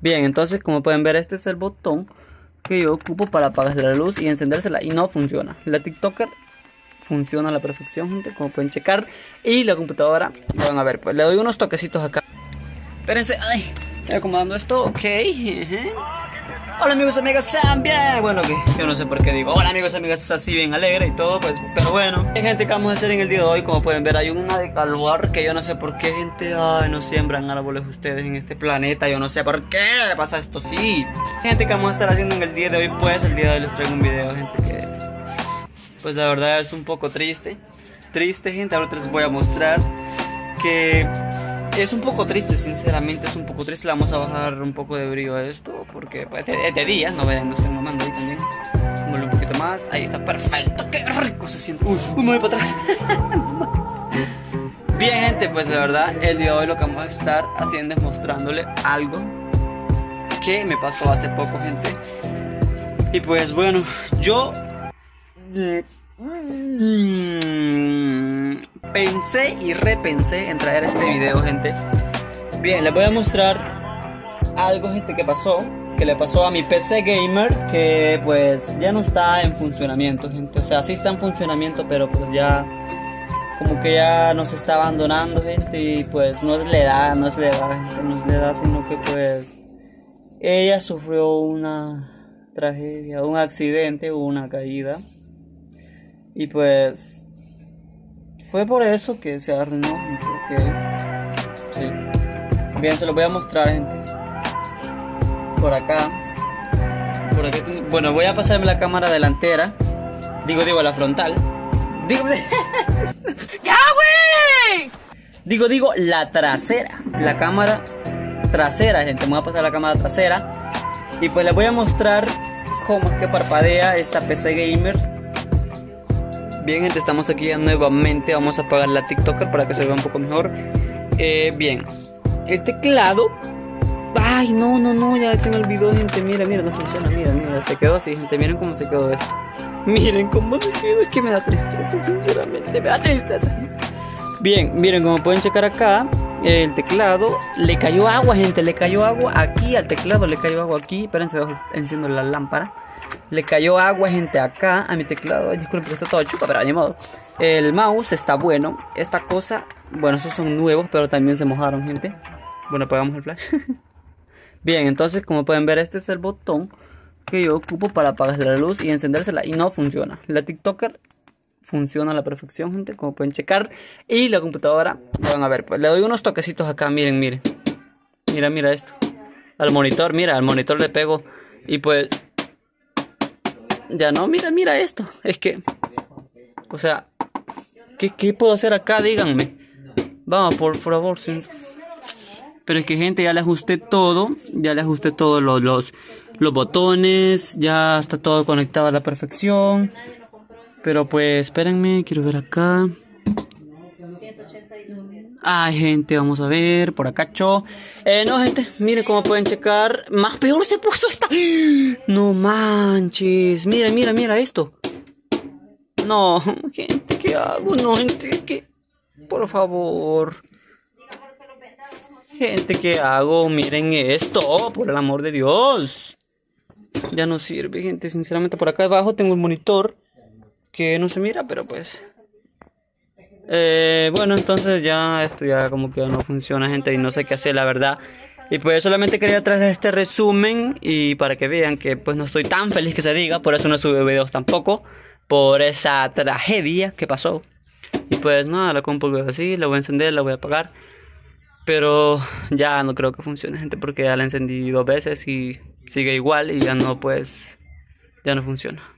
Bien, entonces como pueden ver este es el botón que yo ocupo para apagar la luz y encendérsela y no funciona. La TikToker funciona a la perfección, gente, como pueden checar. Y la computadora, van a ver, pues le doy unos toquecitos acá. Espérense, ay, acomodando esto, ok. Hola amigos, amigas, sean bien. Bueno, que yo no sé por qué digo hola amigos, amigas, es así bien alegre y todo, pues, pero bueno. Hay gente que vamos a hacer en el día de hoy, como pueden ver, hay una de calvar que yo no sé por qué, gente, ay, no siembran árboles ustedes en este planeta, yo no sé por qué pasa esto, sí. Gente que vamos a estar haciendo en el día de hoy, pues, el día de hoy les traigo un video, gente, que, pues, la verdad es un poco triste. Triste, gente, ahorita les voy a mostrar que es un poco triste, sinceramente, es un poco triste. Le vamos a bajar un poco de brillo a esto, porque pues, es de día, no ven, no estoy mamando ahí también. Mueve un poquito más, ahí está perfecto, qué rico se siente. Uy, uy, me voy para atrás. Bien, gente, pues la verdad, el día de hoy lo que vamos a estar haciendo es mostrándole algo que me pasó hace poco, gente. Y pues bueno, yo Mm, pensé y repensé en traer este video, gente. Bien, les voy a mostrar algo, gente, que pasó. Que le pasó a mi PC Gamer, que pues ya no está en funcionamiento, gente. O sea, sí está en funcionamiento, pero pues ya como que ya nos está abandonando, gente. Y pues no es la edad, no es la edad, gente, no es la edad, sino que pues ella sufrió una tragedia, un accidente una caída. Y pues fue por eso que se arruinó. Porque, sí. Bien, se lo voy a mostrar, gente. Por acá. Por aquí. Bueno, voy a pasarme la cámara delantera. Digo, digo, la frontal. Digo. ¡Ya, güey! Digo, digo, la trasera. La cámara trasera, gente. Me voy a pasar la cámara trasera. Y pues les voy a mostrar cómo es que parpadea esta PC Gamer Bien, gente, estamos aquí ya nuevamente. Vamos a apagar la TikToker para que se vea un poco mejor. Eh, bien, el teclado. Ay, no, no, no, ya se me olvidó, gente. Mira, mira, no funciona. Mira, mira, se quedó así, gente. Miren cómo se quedó esto. Miren cómo se quedó. Es que me da tristeza, sinceramente. Me da tristeza. Bien, miren, como pueden checar acá, el teclado le cayó agua, gente. Le cayó agua aquí al teclado, le cayó agua aquí. Espérense, enciendo la lámpara. Le cayó agua, gente, acá a mi teclado. Ay, disculpen, está todo chupa, pero ni modo. El mouse está bueno. Esta cosa, bueno, esos son nuevos, pero también se mojaron, gente. Bueno, apagamos el flash. Bien, entonces, como pueden ver, este es el botón que yo ocupo para apagar la luz y encendérsela. Y no funciona. La TikToker funciona a la perfección, gente, como pueden checar. Y la computadora, van a ver, pues le doy unos toquecitos acá, miren, miren. Mira, mira esto. Al monitor, mira, al monitor le pego. Y pues ya no, mira, mira esto. Es que, o sea, ¿qué, puedo hacer acá? Díganme. Vamos, por favor. Pero es que, gente, ya le ajusté todo. Ya le ajusté todos los, los, los botones. Ya está todo conectado a la perfección. Pero pues, espérenme, quiero ver acá. Ay, gente, vamos a ver. Por acá, cho. Eh, no, gente, miren cómo pueden checar. Más peor se puso esta. No manches. Mira, mira, mira esto. No, gente, ¿qué hago? No, gente, ¿qué? Por favor. Gente, ¿qué hago? Miren esto, por el amor de Dios. Ya no sirve, gente. Sinceramente, por acá abajo tengo el monitor que no se mira, pero pues eh, bueno, entonces ya esto ya como que no funciona, gente, y no sé qué hacer, la verdad. Y pues solamente quería traerles este resumen y para que vean que pues no estoy tan feliz que se diga, por eso no sube videos tampoco, por esa tragedia que pasó. Y pues nada, la compu así, la voy a encender, la voy a apagar. Pero ya no creo que funcione, gente, porque ya la encendí dos veces y sigue igual y ya no pues ya no funciona.